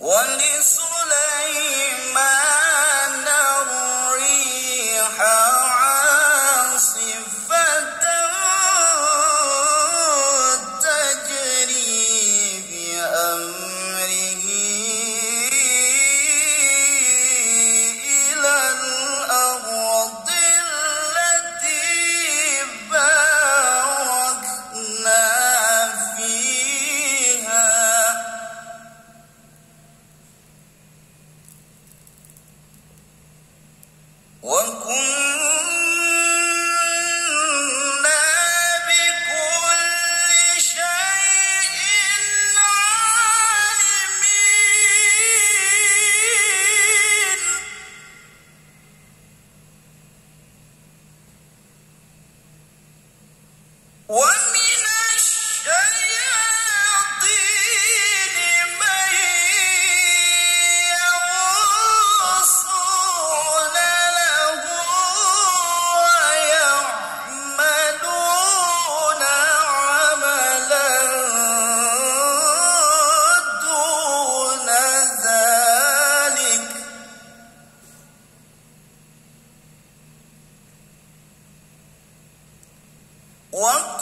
ولسليمان وكنا وكلوا